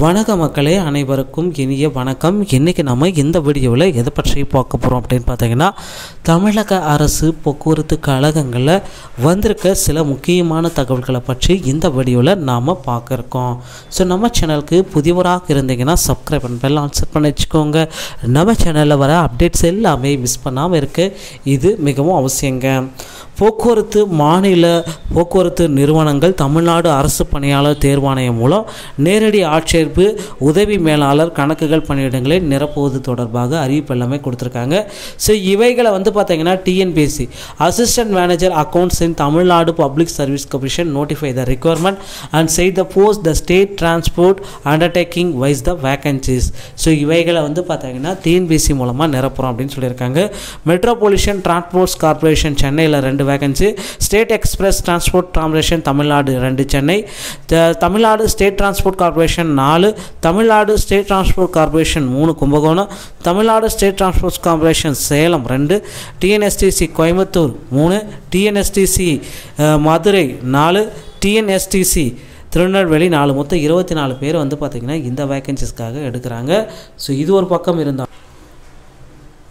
வணக்க மக்களே அனைவருக்கும் இனிய வணக்கம். இன்றைக்கி நம்ம இந்த வீடியோவில் எதை பற்றி பார்க்க போகிறோம் அப்படின்னு பார்த்தீங்கன்னா தமிழக அரசு போக்குவரத்து கழகங்களில் வந்திருக்க சில முக்கியமான தகவல்களை பற்றி இந்த வீடியோவில் நாம் பார்க்க இருக்கோம். ஸோ நம்ம சேனலுக்கு புதியவராக இருந்தீங்கன்னா சப்ஸ்கிரைப் பண்ண பெல் ஆன் செட் பண்ணி வச்சுக்கோங்க. நம்ம சேனலில் வர அப்டேட்ஸ் எல்லாமே மிஸ் பண்ணாமல் இருக்க. இது மிகவும் அவசியங்க. போக்குவரத்து மாநில போக்குவரத்து நிறுவனங்கள் தமிழ்நாடு அரசு பணியாளர் தேர்வாணையம் மூலம் நேரடி ஆட்சேர்ப்பு உதவி மேலாளர் கணக்குகள் பணியிடங்களை நிரப்புவது தொடர்பாக அறிவிப்பு எல்லாமே கொடுத்துருக்காங்க. ஸோ இவைகளை வந்து பார்த்தீங்கன்னா TNPSC assistant manager accounts in Tamil Nadu public service commission notify the requirement and செய் the post the state transport undertaking wise the vacancies so இவைகளை வந்து பார்த்தீங்கன்னா டிஎன்பிஎஸ்சி மூலமாக நிரப்புறோம் அப்படின்னு சொல்லியிருக்காங்க. மெட்ரோபாலிஷன் டிரான்ஸ்போர்ட்ஸ் கார்பரேஷன் சென்னையில் ரெண்டு vacancy state express transport corporation Tamil Nadu ரெண்டு சென்னை த- தமிழ்நாடு ஸ்டேட் டிரான்ஸ்போர்ட் கார்பரேஷன் நாலு தமிழ்நாடு ஸ்டேட் டிரான்ஸ்போர்ட் கார்பரேஷன் மூணு Kumbakonam Tamil Nadu state transport corporation Salem ரெண்டு டிஎன்எஸ்டிசி கோயம்புத்தூர் மூணு டிஎன்எஸ்டிசி மதுரை நாலு டிஎன்எஸ்டிசி திருநெல்வேலி நாலு மொத்தம் இருபத்தி நாலு பேர் வந்து பார்த்திங்கன்னா இந்த வேக்கன்சிஸ்க்காக எடுக்கிறாங்க. ஸோ இது ஒரு பக்கம் இருந்தால்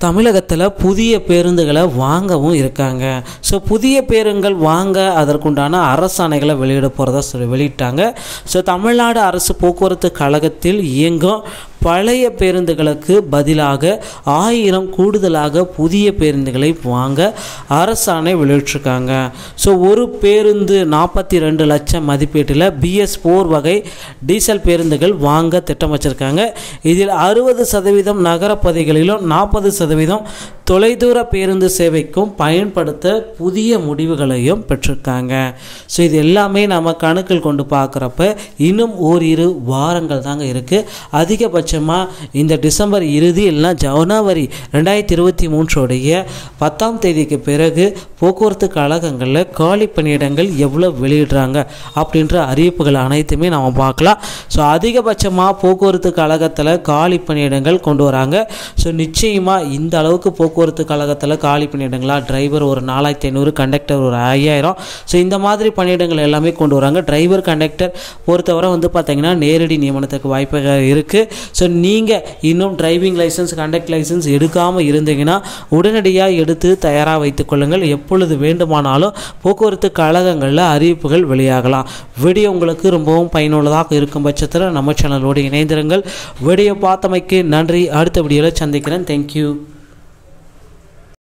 தமிழகத்தில் புதிய பேருந்துகளை வாங்கவும் இருக்காங்க. ஸோ புதிய பேருந்துகள் வாங்க அதற்குண்டான அரசாணைகளை வெளியிட போகிறதா சொல்லி வெளியிட்டாங்க. ஸோ தமிழ்நாடு அரசு போக்குவரத்து கழகத்தில் இயங்கும் பழைய பேருந்துகளுக்கு பதிலாக ஆயிரம் கூடுதலாக புதிய பேருந்துகளை வாங்க அரசாணை வெளியிட்டிருக்காங்க. ஸோ ஒரு பேருந்து நாற்பத்தி ரெண்டு லட்சம் மதிப்பீட்டில் பிஎஸ் ஃபோர் வகை டீசல் பேருந்துகள் வாங்க திட்டம் வச்சுருக்காங்க இதில் அறுபது சதவீதம் நகரப்பகுதிகளிலும் நாற்பது சதவீதம் தொலைதூர பேருந்து சேவைக்கும் பயன்படுத்த புதிய முடிவுகளையும் பெற்றிருக்காங்க. ஸோ இது எல்லாமே நம்ம கணக்கில் கொண்டு பார்க்குறப்ப இன்னும் ஓரிரு வாரங்கள் தாங்க இருக்குது அதிகபட்சமாக இந்த டிசம்பர் இறுதி இல்லைனா ஜனவரி ரெண்டாயிரத்தி இருபத்தி மூன்றோடைய பத்தாம் தேதிக்கு பிறகு போக்குவரத்து கழகங்களில் காலி பணியிடங்கள் எவ்வளோ வெளியிடுறாங்க அப்படின்ற அறிவிப்புகள் அனைத்துமே நம்ம பார்க்கலாம். ஸோ அதிகபட்சமாக போக்குவரத்து கழகத்தில் காலி பணியிடங்கள் கொண்டு வராங்க. ஸோ நிச்சயமாக இந்த அளவுக்கு போக்கு போக்குவரத்து கழகத்தில் காலி பணியிடங்களா? டிரைவர் ஒரு நாலாயிரத்தி ஐநூறு கண்டக்டர் ஒரு ஐயாயிரம். ஸோ இந்த மாதிரி பணியிடங்கள் எல்லாமே கொண்டு வராங்க. டிரைவர் கண்டக்டர் பொறுத்தவரை வந்து பார்த்தீங்கன்னா நேரடி நியமனத்துக்கு வாய்ப்புகள் இருக்குது ஸோ நீங்கள் இன்னும் டிரைவிங் லைசன்ஸ் கண்டக்ட் லைசன்ஸ் எடுக்காமல் இருந்தீங்கன்னா உடனடியாக எடுத்து தயாராக வைத்துக்கொள்ளுங்கள் எப்பொழுது வேண்டுமானாலும் போக்குவரத்து கழகங்களில் அறிவிப்புகள் வெளியாகலாம். வீடியோ உங்களுக்கு ரொம்பவும் பயனுள்ளதாக இருக்கும் பட்சத்தில் நம்ம சேனலோடு இணைந்திருங்கள். வீடியோ பார்த்தமைக்கு நன்றி. அடுத்த வீடியோவில் சந்திக்கிறேன். தேங்க்யூ